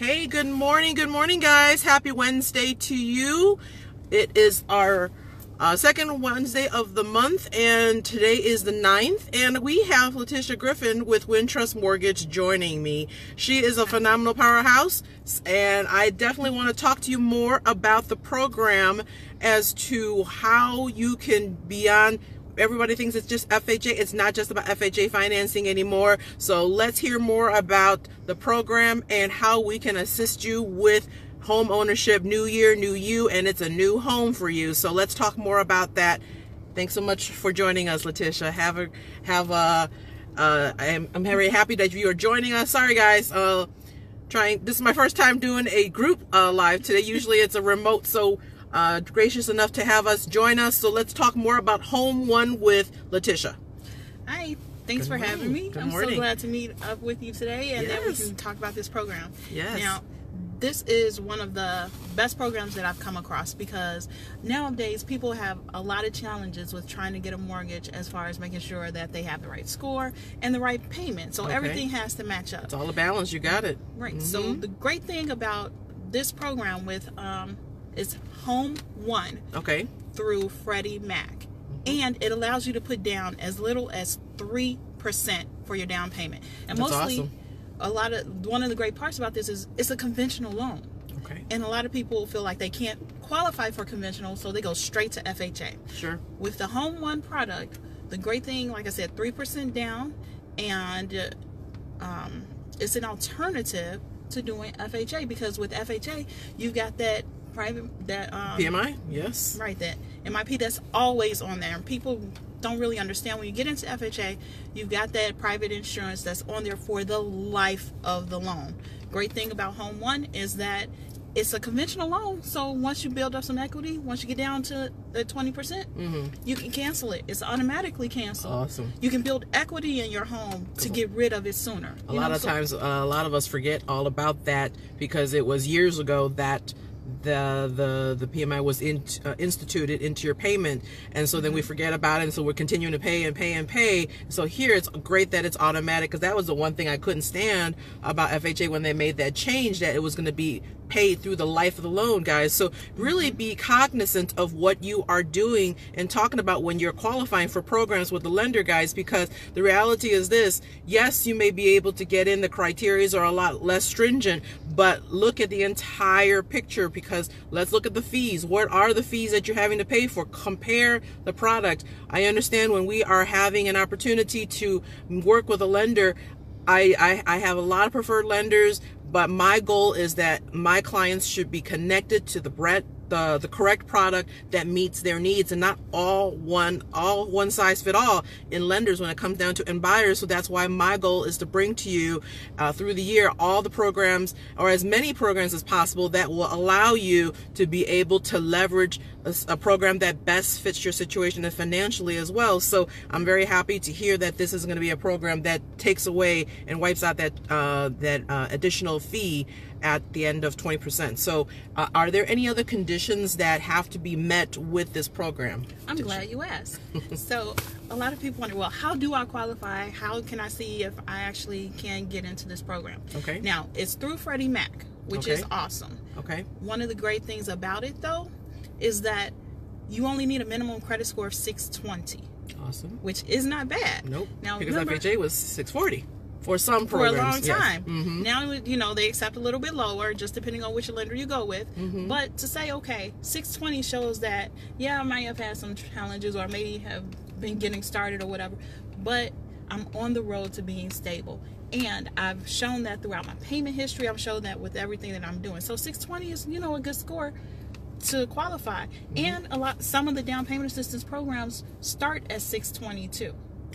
Hey, good morning, good morning, guys. Happy Wednesday to you. It is our uh, second Wednesday of the month, and today is the 9th, and we have Letitia Griffin with Wintrust Mortgage joining me. She is a phenomenal powerhouse, and I definitely want to talk to you more about the program as to how you can be on everybody thinks it's just FHA. It's not just about FHA financing anymore. So let's hear more about the program and how we can assist you with home ownership. New year, new you, and it's a new home for you. So let's talk more about that. Thanks so much for joining us, Letitia. Have a have a. Uh, I'm, I'm very happy that you are joining us. Sorry, guys. Uh, trying. This is my first time doing a group uh, live today. Usually it's a remote, so uh, gracious enough to have us join us. So let's talk more about Home One with Letitia. Hi, thanks Good for having me. Good I'm morning. so glad to meet up with you today and that we can talk about this program. Yes. Now, this is one of the best programs that I've come across because nowadays people have a lot of challenges with trying to get a mortgage as far as making sure that they have the right score and the right payment. So Okay. everything has to match up. It's all a balance. You got it. Right. So Mhm. the great thing about this program with um, is Home One Okay. through Freddie Mac. And it allows you to put down as little as 3% for your down payment. And That's mostly, awesome. a lot of one of the great parts about this is it's a conventional loan. Okay. And a lot of people feel like they can't qualify for conventional, so they go straight to FHA. Sure. With the Home One product, the great thing, like I said, 3% down, and uh, um, it's an alternative to doing FHA because with FHA, you've got that private, that um, PMI. Yes. Right, that MIP that's always on there. And people don't really understand when you get into FHA, you've got that private insurance that's on there for the life of the loan. Great thing about Home One is that it's a conventional loan. So once you build up some equity, once you get down to the 20%, percent Mm-hmm. you can cancel it. It's automatically canceled. Awesome. You can build equity in your home to get rid of it sooner. A lot know, of so- times, uh, a lot of us forget all about that because it was years ago that the the the PMI was in, uh, instituted into your payment, and so then we forget about it, and so we're continuing to pay and pay and pay. So here, it's great that it's automatic because that was the one thing I couldn't stand about FHA when they made that change that it was going to be paid through the life of the loan, guys. So really be cognizant of what you are doing and talking about when you're qualifying for programs with the lender, guys, because the reality is this, yes, you may be able to get in the criterias are a lot less stringent, but look at the entire picture because let's look at the fees. What are the fees that you're having to pay for? Compare the product. I understand when we are having an opportunity to work with a lender, I, I, I have a lot of preferred lenders, but my goal is that my clients should be connected to the bread, the, the correct product that meets their needs and not all one all one size fit all in lenders when it comes down to in buyers. So that's why my goal is to bring to you uh, through the year all the programs or as many programs as possible that will allow you to be able to leverage a program that best fits your situation and financially as well. So i'm very happy to hear that this is going to be a program that takes away and wipes out that uh, that uh, additional fee at the end of 20%. So, uh, are there any other conditions that have to be met with this program? I'm glad you asked. so, a lot of people wonder, well, how do I qualify? How can I see if I actually can get into this program? Okay. Now, it's through Freddie Mac, which is awesome. Okay. One of the great things about it, though, is that you only need a minimum credit score of 620, Awesome. which is not bad. Nope. Now, because remember, FHA was 640 for some programs. for a long yes. time. Mhm. Now, you know, they accept a little bit lower, just depending on which lender you go with. Mhm. But to say, okay, 620 shows that, yeah, I might have had some challenges or maybe have been getting started or whatever, but I'm on the road to being stable. And I've shown that throughout my payment history. I've shown that with everything that I'm doing. So 620 is, you know, a good score to qualify. And a lot, some of the down payment assistance programs start at 622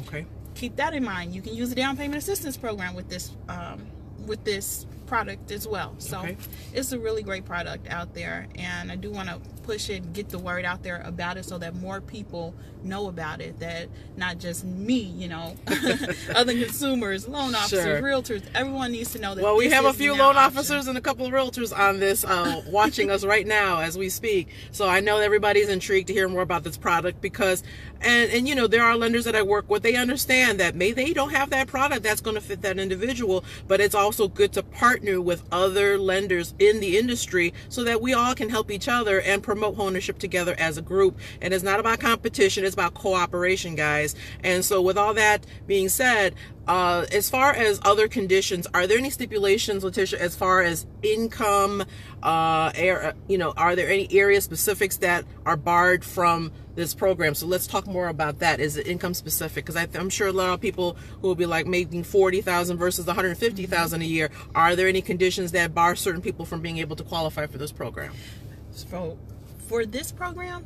Okay. Keep that in mind. You can use the down payment assistance program with this um, with this product as well. So Okay. it's a really great product out there, and I do want to push it, and get the word out there about it, so that more people know about it. That not just me, you know, other consumers, loan officers, Sure. realtors, everyone needs to know that. Well, we have a few loan option. officers and a couple of realtors on this uh, watching us right now as we speak. So I know everybody's intrigued to hear more about this product because, and and you know, there are lenders that I work with. They understand that maybe they don't have that product that's going to fit that individual, but it's also good to partner partner with other lenders in the industry so that we all can help each other and promote ownership together as a group. And it's not about competition, it's about cooperation, guys. And so, with all that being said, uh, as far as other conditions, are there any stipulations, Letitia, as far as income? Uh, air, you know, are there any area specifics that are barred from this program? So let's talk more about that. Is it income specific? Because I'm sure a lot of people who will be like making forty thousand versus one hundred fifty thousand a year. Are there any conditions that bar certain people from being able to qualify for this program? So, for this program,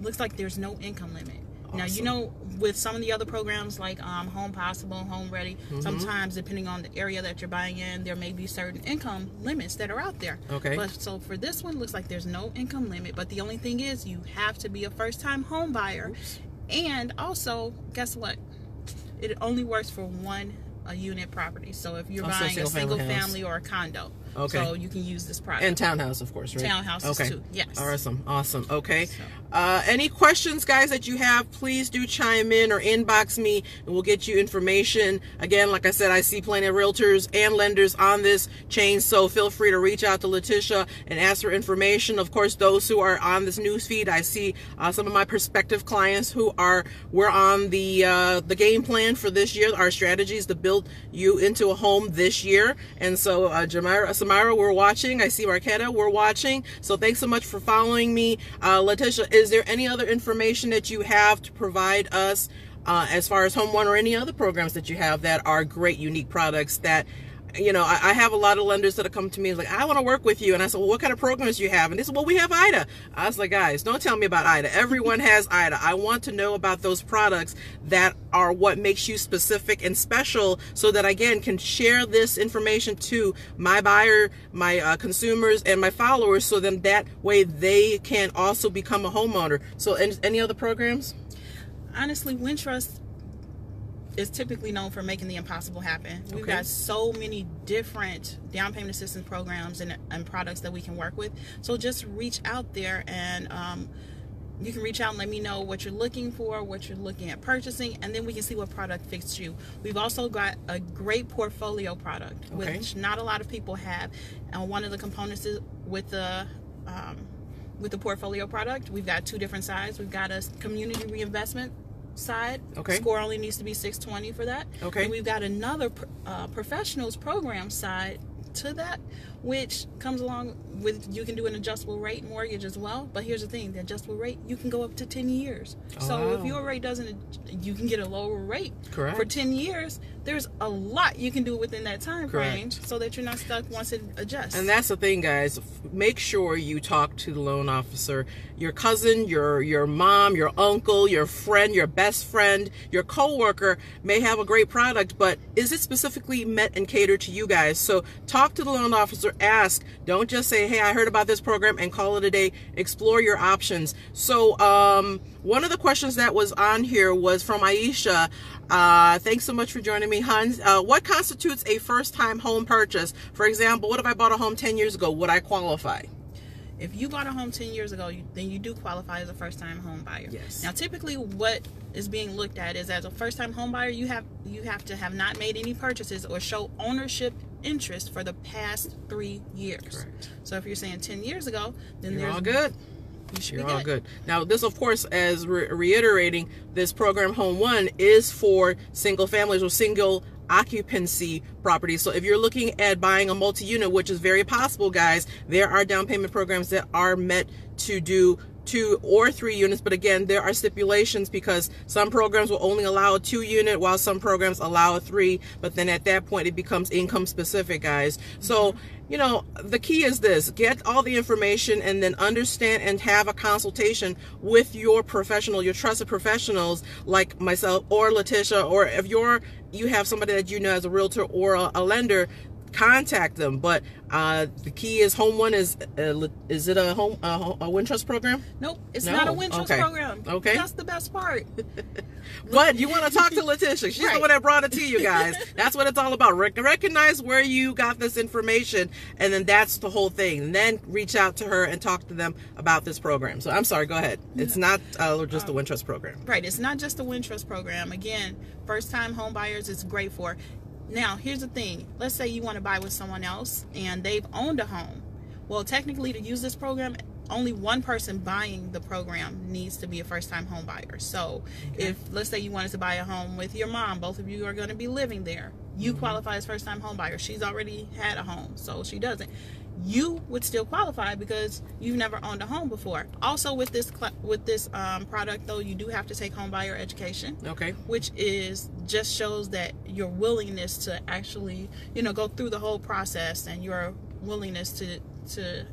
looks like there's no income limit. Awesome. Now you know with some of the other programs like um, Home Possible, Home Ready, mm-hmm. sometimes depending on the area that you're buying in, there may be certain income limits that are out there. Okay. But so for this one, looks like there's no income limit. But the only thing is you have to be a first-time home buyer, Oops. and also guess what? It only works for one a unit property. So if you're also buying a single family, family or a condo, Okay. So you can use this product. And townhouse, of course, right? Townhouses okay. too. Yes. Awesome. Awesome. Okay. So. Uh, any questions, guys, that you have, please do chime in or inbox me, and we'll get you information. Again, like I said, I see plenty of realtors and lenders on this chain, so feel free to reach out to Letitia and ask for information. Of course, those who are on this news feed, I see uh, some of my prospective clients who are we're on the uh, the game plan for this year. Our strategy is to build you into a home this year, and so uh, Jamira, Samira, we're watching. I see Marquetta, we're watching. So thanks so much for following me, uh, Letitia is there any other information that you have to provide us uh, as far as Home One or any other programs that you have that are great, unique products that you know, I, I, have a lot of lenders that have come to me like, I want to work with you. And I said, well, what kind of programs you have? And they said, well, we have IHDA. I was like, guys, don't tell me about IHDA. Everyone has IHDA. I want to know about those products that are what makes you specific and special so that, again, can share this information to my buyer, my uh, consumers, and my followers so then that way they can also become a homeowner. So any, any other programs? Honestly, Wintrust is typically known for making the impossible happen. We've got so many different down payment assistance programs and, and products that we can work with. So just reach out there and um, you can reach out and let me know what you're looking for, what you're looking at purchasing, and then we can see what product fits you. We've also got a great portfolio product, okay. which not a lot of people have. And one of the components is with the um, with the portfolio product, we've got two different sides. We've got a community reinvestment side. Okay. Score only needs to be 620 for that. Okay. And we've got another uh, professionals program side to that, which comes along with you can do an adjustable rate mortgage as well. But here's the thing: the adjustable rate you can go up to 10 years. Oh, so wow. if your rate doesn't, you can get a lower rate Correct. for 10 years. There's a lot you can do within that time frame, so that you're not stuck once it adjusts. And that's the thing, guys. Make sure you talk to the loan officer, your cousin, your your mom, your uncle, your friend, your best friend, your coworker may have a great product, but is it specifically met and catered to you guys? So talk to the loan officer. Ask. Don't just say, "Hey, I heard about this program," and call it a day. Explore your options. So, um, one of the questions that was on here was from Aisha. Uh, thanks so much for joining me, Hans. Uh, what constitutes a first-time home purchase? For example, what if I bought a home 10 years ago? Would I qualify? If you bought a home 10 years ago, you, then you do qualify as a first-time home buyer. Yes. Now, typically, what is being looked at is as a first-time home buyer, you have you have to have not made any purchases or show ownership interest for the past three years. Correct. So if you're saying 10 years ago, then you're all good. You be all good. Now, this, of course, as re- reiterating, this program Home One is for single families or single occupancy properties. So if you're looking at buying a multi-unit, which is very possible, guys, there are down payment programs that are meant to do two or three units. But again, there are stipulations because some programs will only allow a two unit while some programs allow a three. But then at that point, it becomes income specific, guys. So, you know, the key is this get all the information and then understand and have a consultation with your professional, your trusted professionals like myself or Letitia, or if you're you have somebody that you know as a realtor or a, a lender contact them. But uh, the key is home one is uh, is it a home uh, a Wintrust program? Nope, it's no. not a Wintrust okay. program. Okay, that's the best part. but you want to talk to Letitia? She's right. the one that brought it to you guys. That's what it's all about. recognize where you got this information, and then that's the whole thing. And then reach out to her and talk to them about this program. So I'm sorry. Go ahead. It's not uh, just um, a Wintrust program. Right. It's not just a Wintrust program. Again, first time home buyers. It's great for Now, here's the thing. Let's say you want to buy with someone else and they've owned a home. Well, technically, to use this program, only one person buying the program needs to be a first time home buyer. So, Okay. if let's say you wanted to buy a home with your mom, both of you are going to be living there. You Mm-hmm. qualify as first time home buyer. She's already had a home, so she doesn't. You would still qualify because you've never owned a home before. Also, with this cl- with this um, product, though, you do have to take home buyer education Okay. which is just shows that your willingness to actually you know go through the whole process and your willingness to to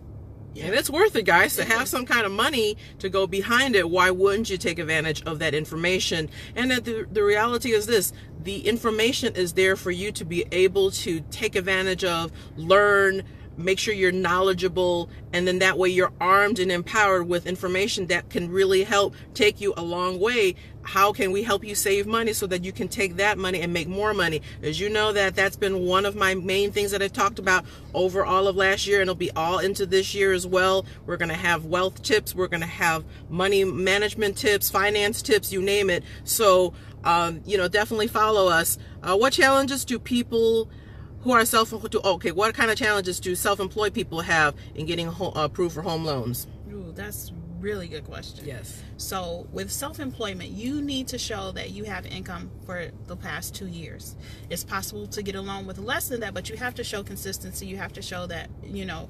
And it's worth it, guys, to have some kind of money to go behind it. Why wouldn't you take advantage of that information? And that the, the reality is this the information is there for you to be able to take advantage of, learn, make sure you're knowledgeable, and then that way you're armed and empowered with information that can really help take you a long way. How can we help you save money so that you can take that money and make more money? As you know that that's been one of my main things that I talked about over all of last year and it'll be all into this year as well. We're going to have wealth tips, we're going to have money management tips, finance tips, you name it. So, um, you know, definitely follow us. Uh, what challenges do people who are self do, okay, what kind of challenges do self-employed people have in getting ho- uh, approved for home loans? ooh, that's really good question. Yes. so with self-employment you need to show that you have income for the past two years. It's possible to get a loan with less than that but you have to show consistency. You have to show that you know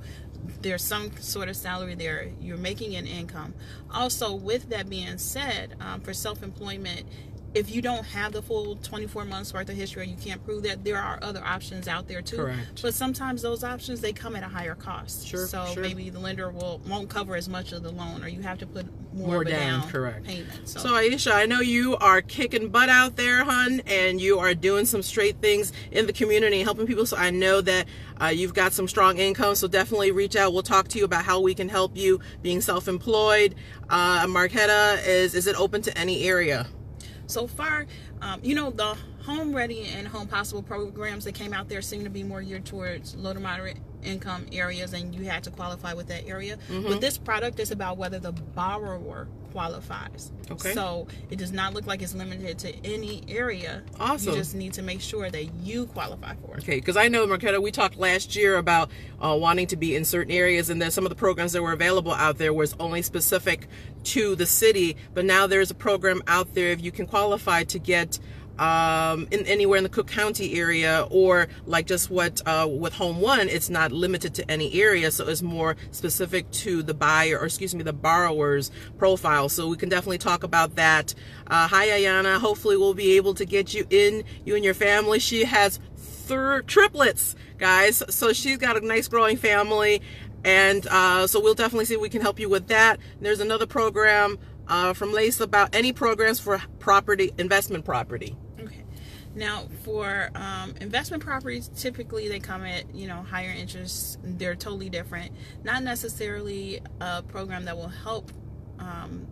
there's some sort of salary there. You're making an income. Also with that being said um, for self-employment if you don't have the full 24 months worth of history or you can't prove that there are other options out there too Correct. but sometimes those options they come at a higher cost Sure, so sure. maybe the lender will won't cover as much of the loan or you have to put more, More of a down, down, correct. payment so, So Aisha, I know you are kicking butt out there, hun, and you are doing some straight things in the community, helping people. So I know that uh, you've got some strong income. So definitely reach out. We'll talk to you about how we can help you being self-employed. Uh, Marquetta is is it open to any area? So far um, you know the home ready and home possible programs that came out there seem to be more geared towards low to moderate income areas and you had to qualify with that area Mm-hmm. but this product is about whether the borrower qualifies Okay. so it does not look like it's limited to any area Awesome. you just need to make sure that you qualify for it Okay, because I know Marquetta, we talked last year about uh, wanting to be in certain areas, and then some of the programs that were available out there was only specific to the city. But now there's a program out there if you can qualify to get um, in anywhere in the Cook County area, or like just what uh, with Home One, it's not limited to any area, so it's more specific to the buyer or excuse me, the borrower's profile. So we can definitely talk about that. Uh, hi, Ayana. Hopefully, we'll be able to get you in, you and your family. She has thir- triplets, guys. So she's got a nice growing family. And uh, so we'll definitely see if we can help you with that. There's another program uh, from Lace about any programs for property, investment property. Now, for um, investment properties, typically they come at you know higher interest. They're totally different. Not necessarily a program that will help um,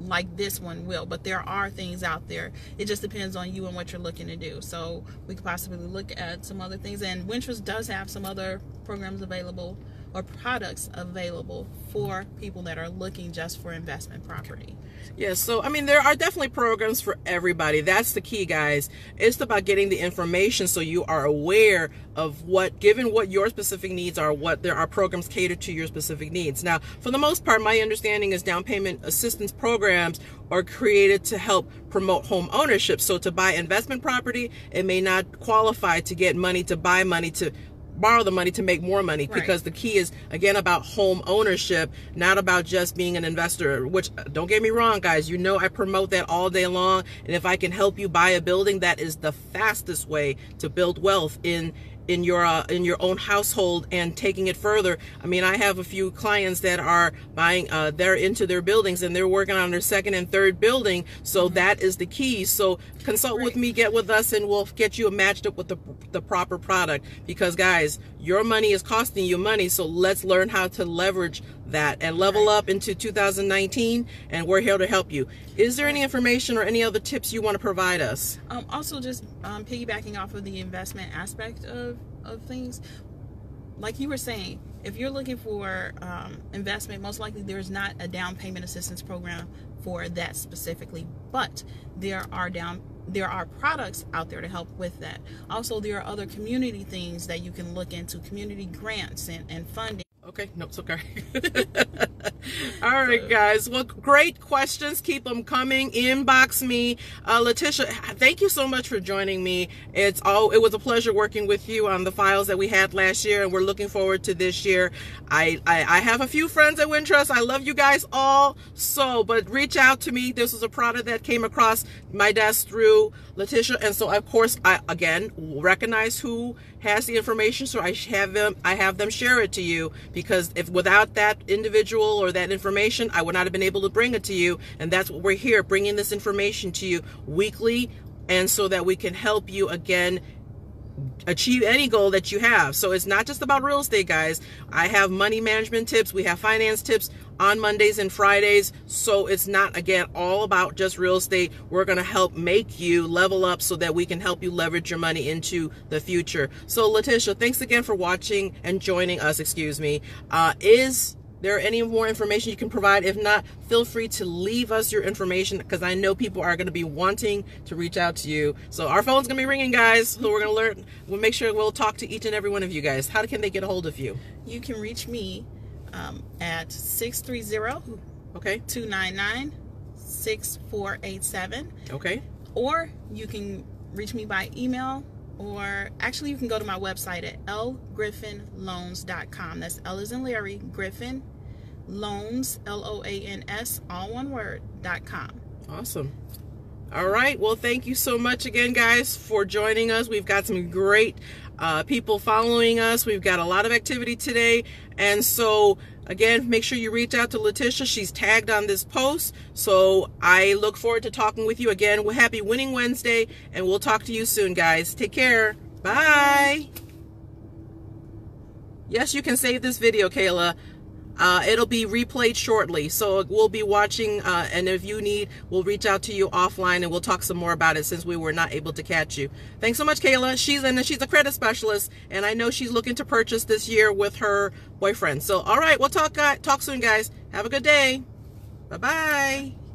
like this one will, but there are things out there. It just depends on you and what you're looking to do. So we could possibly look at some other things. And Wintrust does have some other programs available or products available for people that are looking just for investment property. Yes, so I mean, there are definitely programs for everybody. That's the key, guys. It's about getting the information so you are aware of what, given what your specific needs are, what there are programs catered to your specific needs. Now, for the most part, my understanding is down payment assistance programs are created to help promote home ownership. So to buy investment property, it may not qualify to get money to buy money to borrow the money to make more money Right. because the key is again about home ownership not about just being an investor which uh, don't get me wrong guys you know i promote that all day long and if i can help you buy a building that is the fastest way to build wealth in in your uh, in your own household and taking it further. I mean i have a few clients that are buying uh, they're into their buildings and they're working on their second and third building. So that is the key. So consult with me get with us and we'll get you matched up with the, the proper product. Because guys your money is costing you money. So let's learn how to leverage that and level up into 2019 and we're here to help you is there any information or any other tips you want to provide us Um, also, just um, piggybacking off of the investment aspect of, of things, like you were saying, if you're looking for um, investment, most likely there's not a down payment assistance program for that specifically, but there are down there are products out there to help with that. Also, there are other community things that you can look into, community grants and, and funding. Okay, no, it's okay. All right, guys. Well, great questions. Keep them coming. Inbox me, uh, Letitia. Thank you so much for joining me. It's all. It was a pleasure working with you on the files that we had last year, and we're looking forward to this year. I I, I have a few friends at Wintrust. I love you guys all. So, but reach out to me. This was a product that came across my desk through Letitia, and so of course I again recognize who has the information, so I have them. I have them share it to you because if without that individual or that information, I would not have been able to bring it to you. And that's what we're here, bringing this information to you weekly, and so that we can help you again achieve any goal that you have. So it's not just about real estate, guys. I have money management tips, we have finance tips on Mondays and Fridays. So it's not, again, all about just real estate. We're going to help make you level up so that we can help you leverage your money into the future. So, Letitia, thanks again for watching and joining us. Excuse me. Uh, is there any more information you can provide? If not, feel free to leave us your information because I know people are going to be wanting to reach out to you. So our phone's going to be ringing, guys. So we're going to learn. We'll make sure we'll talk to each and every one of you guys. How can they get a hold of you? You can reach me um, at 630 okay 299 6487. Okay. Or you can reach me by email or actually you can go to my website at lgriffinloans.com. That's L is in Larry, Griffin, loans, L-O-A-N-S, all one word, dot com. Awesome. All right. Well, thank you so much again, guys, for joining us. We've got some great uh, people following us. We've got a lot of activity today. And so, again, make sure you reach out to Letitia. She's tagged on this post. So I look forward to talking with you again. We're happy Winning Wednesday, and we'll talk to you soon, guys. Take care. Bye. Yes, you can save this video, Kayla. Uh, it'll be replayed shortly, so we'll be watching, uh, and if you need, we'll reach out to you offline and we'll talk some more about it since we were not able to catch you. Thanks so much, Kayla. She's and she's a credit specialist, and I know she's looking to purchase this year with her boyfriend. So, all right, we'll talk uh, talk soon, guys. Have a good day. Bye bye.